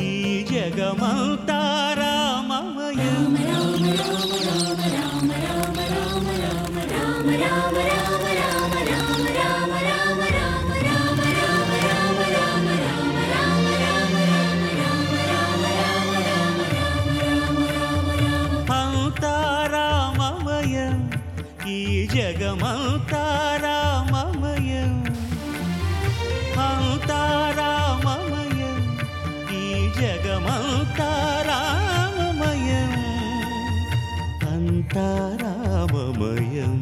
ఈ జగమంతా రామమయ ఈ జగమంతా రామమయ రామమయం ఈ జగమంతా రామమయం అంతా రామమయం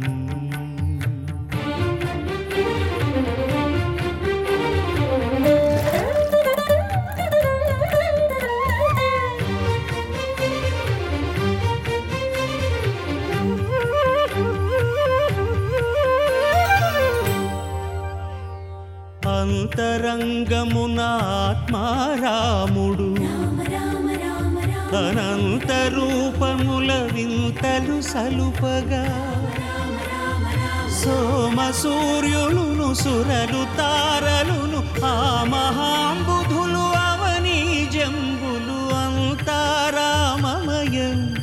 అంతరంగమున ఆత్మారాముడు అనంత రూపముల వింతలు సలుపగా. సోమ సూర్యులును సురలు తారలును ఆ మహాంబుధులు అవని జంబులు అంతారామమయం.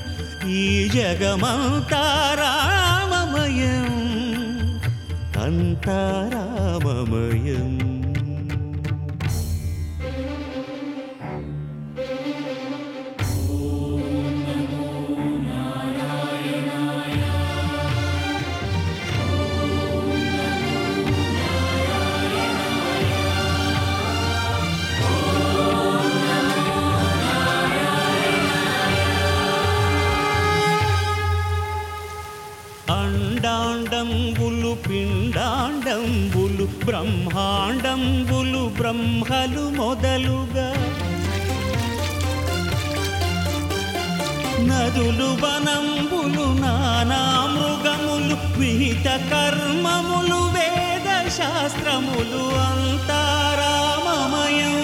ఈ జగమంతారామమయం. అంతారామమయం. అండాండంబులు పిండాండంబులు బ్రహ్మాండంబులు బ్రహ్మలు మొదలుగా. నదులు వనంబులు నానా మృగములు విహిత కర్మములు వేద శాస్త్రములు అంతారామమయం.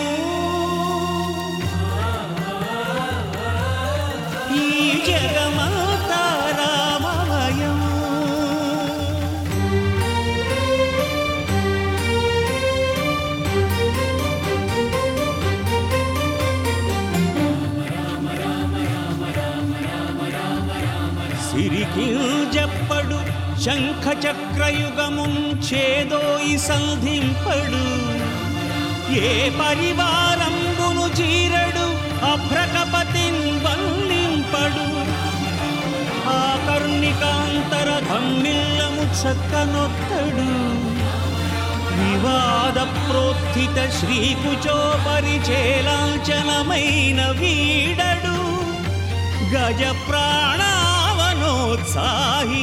సిరికి చెప్పడు శంఖ చక్రయుగముంచేదోయి సంధింపడు. ఏ పరివారంబును చీరడు అభ్రకపతిన్ వల్లింపడు. ఆ కర్ణికాంతర ధమ్మిల్లము చక్కనొత్తడు. వివాద ప్రోత్థిత శ్రీకుచో పరిచేలాంచనమైన వీడడు. గజ ప్రాణా ప్రాణావనోత్సాహి